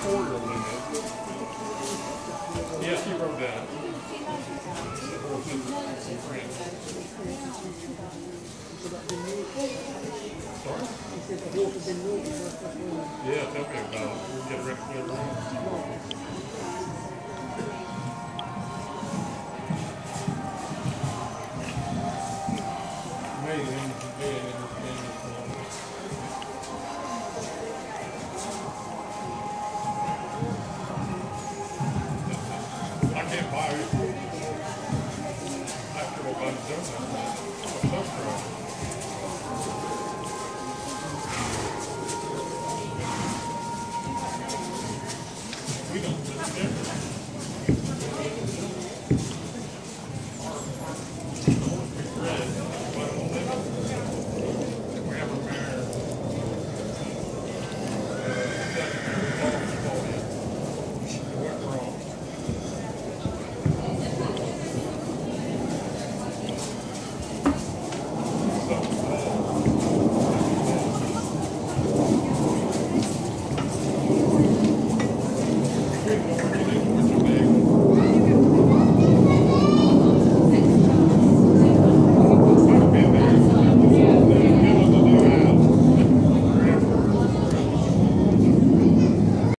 quarter limit. Yes, you wrote that. Sorry? Yeah, tell me about it. Get amazing. but it doesn't.